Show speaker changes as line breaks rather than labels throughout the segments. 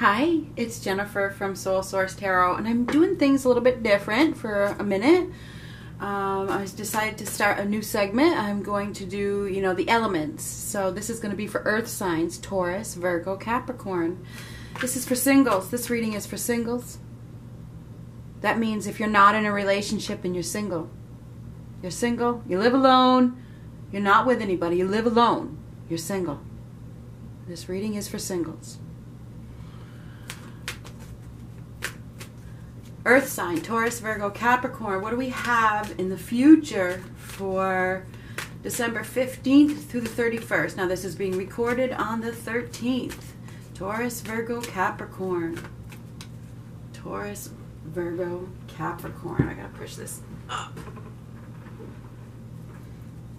Hi, it's Jennifer from Soul Source Tarot, and I'm doing things a little bit different for a minute. Um, I decided to start a new segment. I'm going to do, you know, the elements. So this is going to be for earth signs Taurus, Virgo, Capricorn. This is for singles. This reading is for singles. That means if you're not in a relationship and you're single, you're single, you live alone, you're not with anybody, you live alone, you're single. This reading is for singles. Earth sign, Taurus, Virgo, Capricorn. What do we have in the future for December 15th through the 31st? Now, this is being recorded on the 13th. Taurus, Virgo, Capricorn. Taurus, Virgo, Capricorn. I gotta push this up.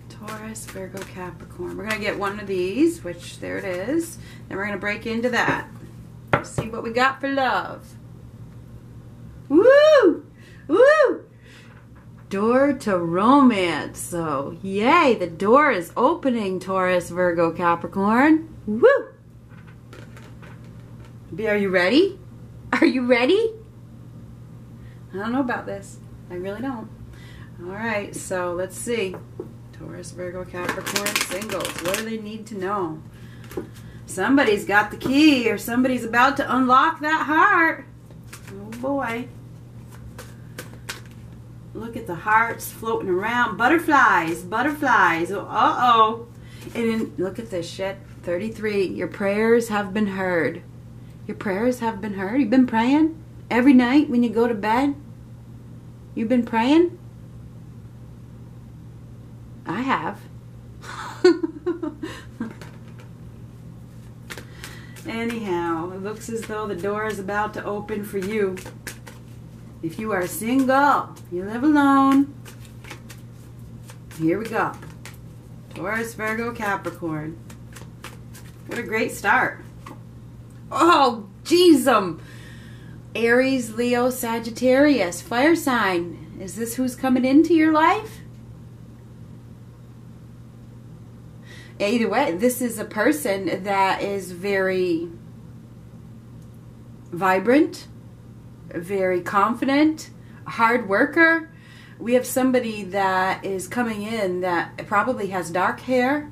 Taurus, Virgo, Capricorn. We're gonna get one of these, which there it is. Then we're gonna break into that. See what we got for love. Woo! Woo! Door to romance. So, yay, the door is opening, Taurus, Virgo, Capricorn. Woo! Be are you ready? Are you ready? I don't know about this. I really don't. All right, so let's see. Taurus, Virgo, Capricorn, singles. What do they need to know? Somebody's got the key or somebody's about to unlock that heart. Oh boy. Look at the hearts floating around. Butterflies, butterflies. Uh-oh. And then look at this shit. 33. Your prayers have been heard. Your prayers have been heard. You've been praying every night when you go to bed. You've been praying? I have. Anyhow, it looks as though the door is about to open for you. If you are single, you live alone. Here we go. Taurus, Virgo, Capricorn. What a great start. Oh, jeez, um. Aries, Leo, Sagittarius, fire sign. Is this who's coming into your life? Either way, this is a person that is very vibrant, very confident, hard worker. We have somebody that is coming in that probably has dark hair.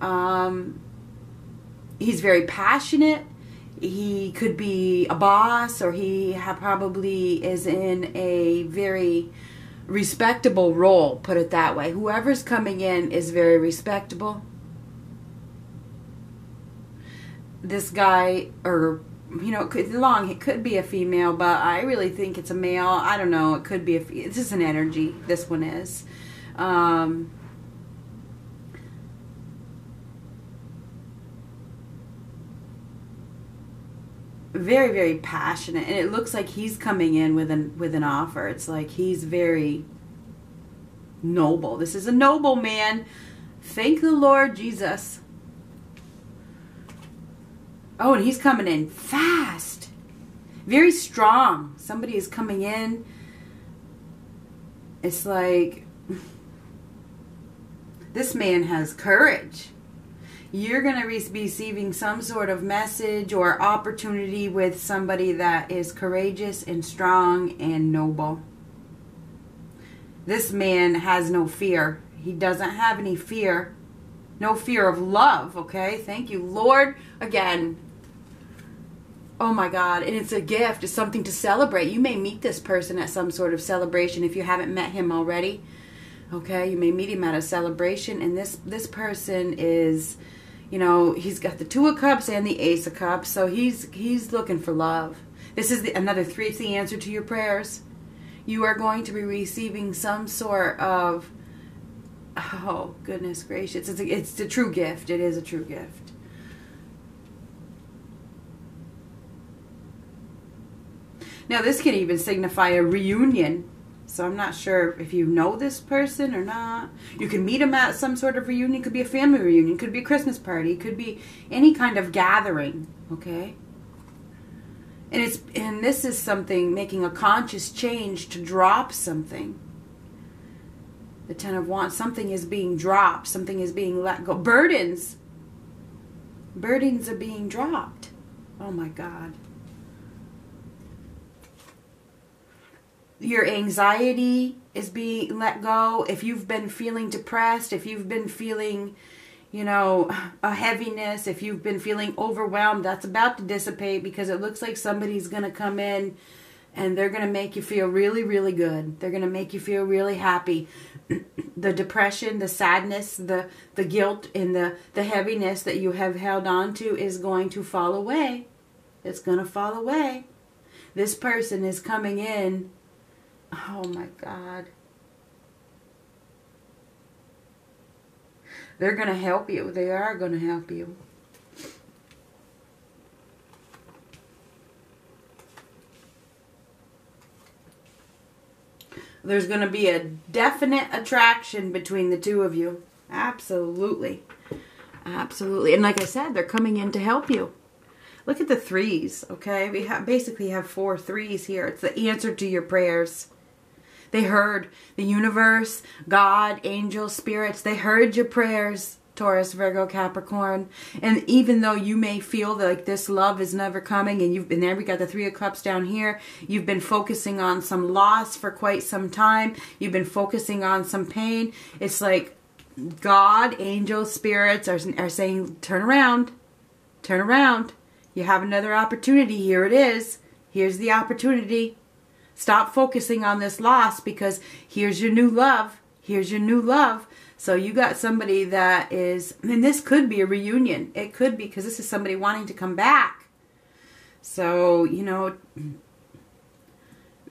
Um, he's very passionate. He could be a boss, or he probably is in a very respectable role, put it that way. Whoever's coming in is very respectable. This guy, or you know, it could, long it could be a female, but I really think it's a male. I don't know. It could be a. It's just an energy. This one is. Um, very very passionate and it looks like he's coming in with an with an offer it's like he's very noble this is a noble man thank the lord jesus oh and he's coming in fast very strong somebody is coming in it's like this man has courage you're going to be receiving some sort of message or opportunity with somebody that is courageous and strong and noble. This man has no fear. He doesn't have any fear. No fear of love, okay? Thank you, Lord. Again, oh my God. And it's a gift, it's something to celebrate. You may meet this person at some sort of celebration if you haven't met him already. Okay, you may meet him at a celebration, and this this person is you know, he's got the two of cups and the ace of cups, so he's he's looking for love. This is the, another three. It's the answer to your prayers. You are going to be receiving some sort of oh goodness gracious, it's a, it's a true gift. It is a true gift. Now this can even signify a reunion so I'm not sure if you know this person or not. You can meet them at some sort of reunion. It could be a family reunion. It could be a Christmas party. It could be any kind of gathering. Okay. And it's and this is something making a conscious change to drop something. The Ten of Wands, something is being dropped. Something is being let go. Burdens. Burdens are being dropped. Oh my God. Your anxiety is being let go. If you've been feeling depressed, if you've been feeling, you know, a heaviness, if you've been feeling overwhelmed, that's about to dissipate because it looks like somebody's going to come in and they're going to make you feel really, really good. They're going to make you feel really happy. the depression, the sadness, the, the guilt, and the, the heaviness that you have held on to is going to fall away. It's going to fall away. This person is coming in. Oh my God. They're going to help you. They are going to help you. There's going to be a definite attraction between the two of you. Absolutely. Absolutely. And like I said, they're coming in to help you. Look at the threes, okay? We have basically have four threes here. It's the answer to your prayers. They heard the universe, God, angels, spirits. They heard your prayers. Taurus, Virgo, Capricorn. And even though you may feel like this love is never coming and you've been there, we got the Three of Cups down here. You've been focusing on some loss for quite some time. You've been focusing on some pain. It's like God, angels, spirits are, are saying, turn around, turn around. You have another opportunity. Here it is. Here's the opportunity. Stop focusing on this loss because here's your new love. Here's your new love. So you got somebody that is, and this could be a reunion. It could be because this is somebody wanting to come back. So, you know,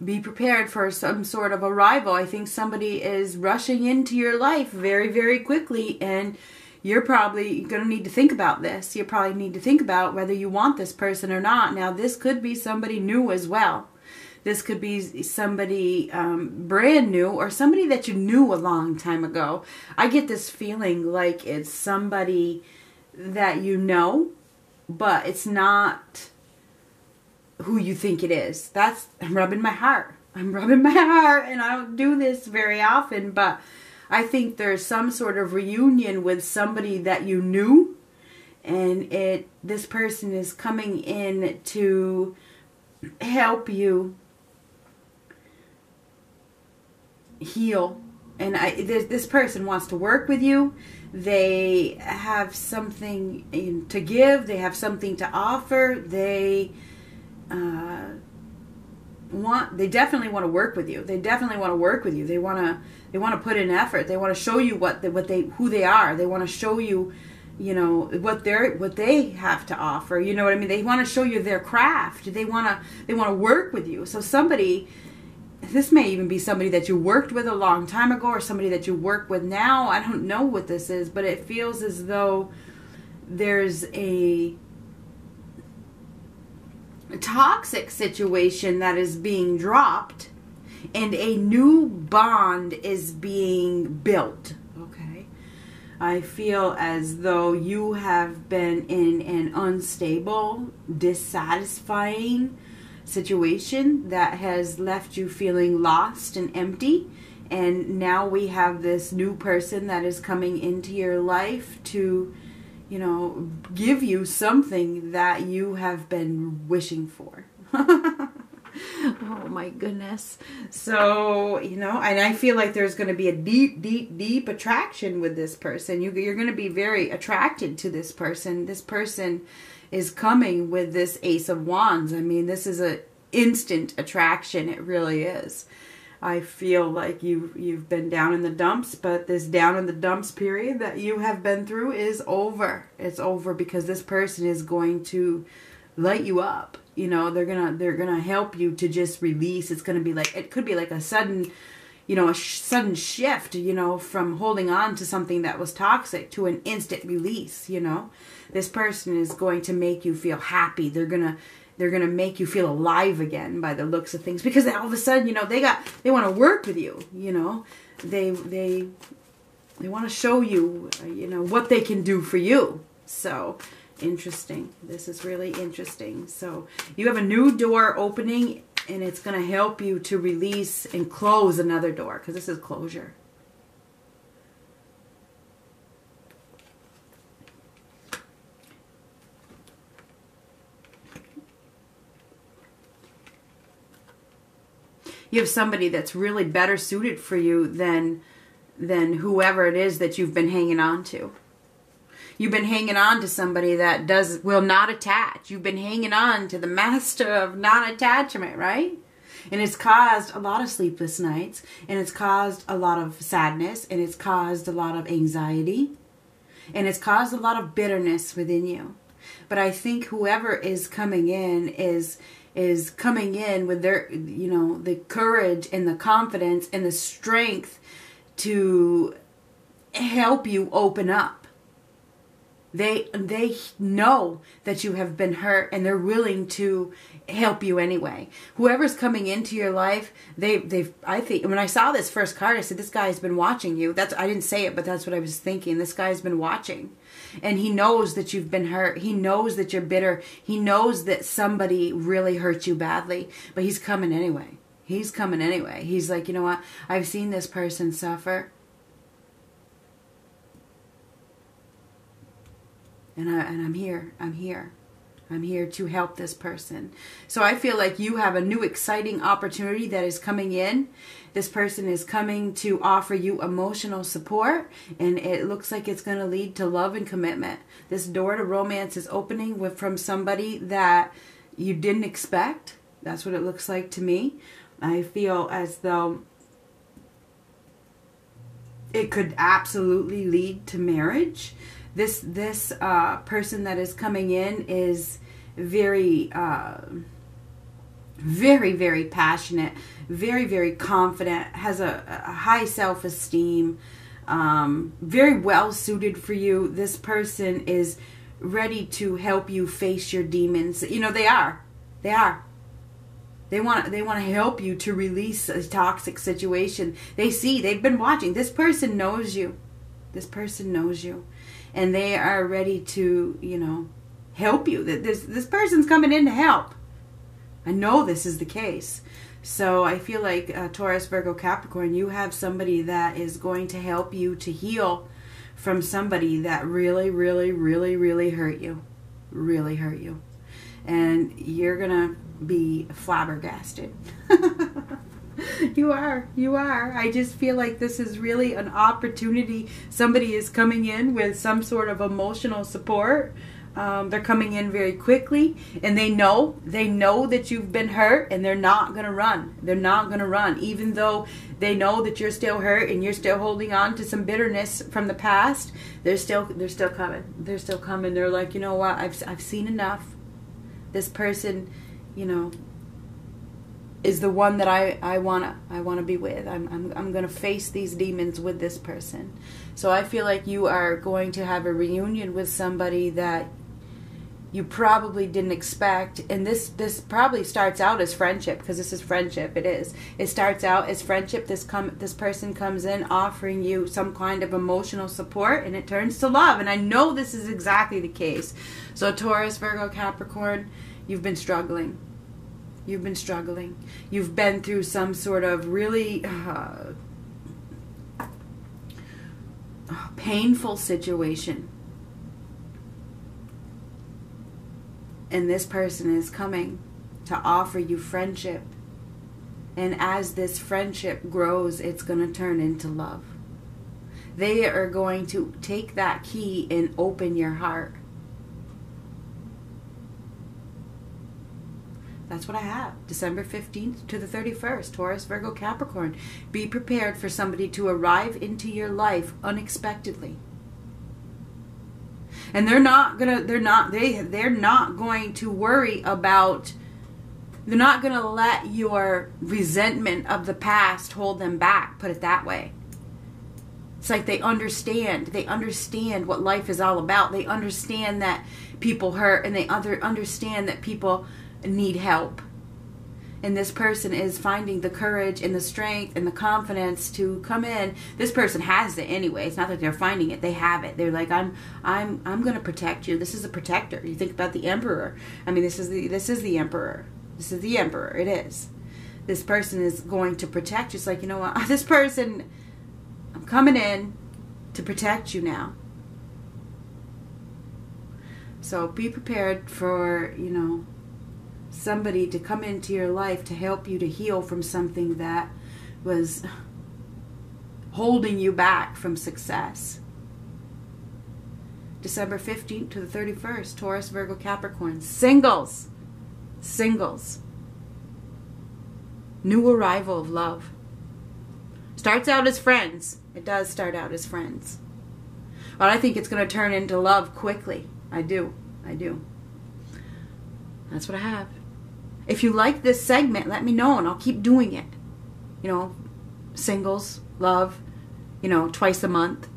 be prepared for some sort of arrival. I think somebody is rushing into your life very, very quickly, and you're probably going to need to think about this. You probably need to think about whether you want this person or not. Now, this could be somebody new as well. This could be somebody um, brand new or somebody that you knew a long time ago. I get this feeling like it's somebody that you know, but it's not who you think it is. That's, I'm rubbing my heart. I'm rubbing my heart, and I don't do this very often, but I think there's some sort of reunion with somebody that you knew, and it this person is coming in to help you heal and I this, person wants to work with you. They have something to give. They have something to offer. They uh, want. They definitely want to work with you. They definitely want to work with you. They want to. They want to put in effort. They want to show you what what they who they are. They want to show you, you know, what they're what they have to offer. You know what I mean? They want to show you their craft. They want to they want to work with you. So somebody this may even be somebody that you worked with a long time ago or somebody that you work with now. I don't know what this is, but it feels as though there's a, toxic situation that is being dropped and a new bond is being built. Okay. I feel as though you have been in an unstable, dissatisfying, situation that has left you feeling lost and empty. And now we have this new person that is coming into your life to, you know, give you something that you have been wishing for. oh my goodness. So, you know, and I feel like there's going to be a deep, deep, deep attraction with this person. You, you're going to be very attracted to this person. This person is coming with this Ace of Wands. I mean, this is a instant attraction. It really is. I feel like you you've been down in the dumps, but this down in the dumps period that you have been through is over. It's over because this person is going to light you up. You know, they're going to they're going to help you to just release. It's going to be like it could be like a sudden you know, a sh- sudden shift, you know, from holding on to something that was toxic to an instant release, you know. This person is going to make you feel happy. They're going to they're going to make you feel alive again by the looks of things because all of a sudden, you know, they got they want to work with you, you know. They they they want to show you, you know, what they can do for you. So, interesting. This is really interesting. So, you have a new door opening and it's going to help you to release and close another door because this is closure. you have somebody that's really better suited for you than than whoever it is that you've been hanging on to. You've been hanging on to somebody that does will not attach. You've been hanging on to the master of non-attachment, right? And it's caused a lot of sleepless nights, and it's caused a lot of sadness, and it's caused a lot of anxiety, and it's caused a lot of bitterness within you. But I think whoever is coming in is is coming in with their you know the courage and the confidence and the strength to help you open up they they know that you have been hurt and they're willing to help you anyway whoever's coming into your life they they i think when i saw this first card i said this guy's been watching you that's i didn't say it but that's what i was thinking this guy's been watching and he knows that you've been hurt. He knows that you're bitter. He knows that somebody really hurt you badly, but he's coming anyway. He's coming anyway. He's like, you know what? I've seen this person suffer. And, I, and I'm here. I'm here. I'm here to help this person. So I feel like you have a new exciting opportunity that is coming in this person is coming to offer you emotional support, and it looks like it's going to lead to love and commitment. This door to romance is opening with from somebody that you didn't expect. That's what it looks like to me. I feel as though it could absolutely lead to marriage. This this uh, person that is coming in is very. Uh, very, very passionate, very, very confident, has a, a high self esteem, um, very well suited for you. This person is ready to help you face your demons. You know, they are. They are. They want they want to help you to release a toxic situation. They see, they've been watching. This person knows you. This person knows you. And they are ready to, you know, help you. That this this person's coming in to help. I know this is the case. So I feel like uh, Taurus, Virgo, Capricorn, you have somebody that is going to help you to heal from somebody that really, really, really, really hurt you. Really hurt you. And you're going to be flabbergasted. you are. You are. I just feel like this is really an opportunity. Somebody is coming in with some sort of emotional support um, they're coming in very quickly, and they know they know that you've been hurt, and they're not gonna run. They're not gonna run, even though they know that you're still hurt and you're still holding on to some bitterness from the past. They're still they're still coming. They're still coming. They're like, you know what? I've I've seen enough. This person, you know, is the one that I, I wanna I wanna be with. I'm, I'm I'm gonna face these demons with this person. So I feel like you are going to have a reunion with somebody that you probably didn't expect. And this this probably starts out as friendship because this is friendship. It is. It starts out as friendship. This come this person comes in offering you some kind of emotional support and it turns to love. And i know this is exactly the case. So taurus virgo capricorn you've been struggling you've been struggling you've been through some sort of really uh, painful situation and this person is coming to offer you friendship. And as this friendship grows, it's going to turn into love. They are going to take that key and open your heart. That's what I have. December 15th to the 31st, Taurus, Virgo, Capricorn. Be prepared for somebody to arrive into your life unexpectedly and they're not gonna they're not they they're not going to worry about they're not going to let your resentment of the past hold them back put it that way it's like they understand they understand what life is all about they understand that people hurt and they other understand that people need help. And this person is finding the courage and the strength and the confidence to come in. This person has it anyway. It's not that they're finding it. They have it. They're like i'm i'm i'm going to protect you. This is a protector. You think about the emperor. I mean this is the this is the emperor. This is the emperor. It is. This person is going to protect you. It's like you know what? This person i'm coming in to protect you now. So be prepared for you know somebody to come into your life to help you to heal from something that was holding you back from success. December 15th to the 31st, Taurus, Virgo, Capricorn. Singles. Singles. New arrival of love. Starts out as friends. It does start out as friends. But I think it's going to turn into love quickly. I do. I do. That's what I have. If you like this segment, let me know and I'll keep doing it. You know, singles, love, you know, twice a month.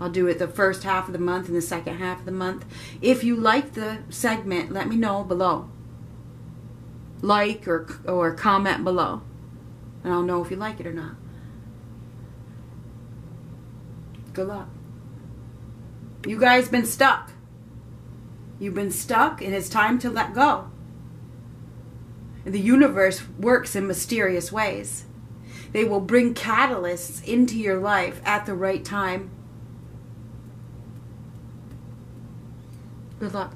I'll do it the first half of the month and the second half of the month. If you like the segment, let me know below. Like or or comment below. And I'll know if you like it or not. Good luck. You guys been stuck. You've been stuck and it's time to let go. The universe works in mysterious ways. They will bring catalysts into your life at the right time. Good luck.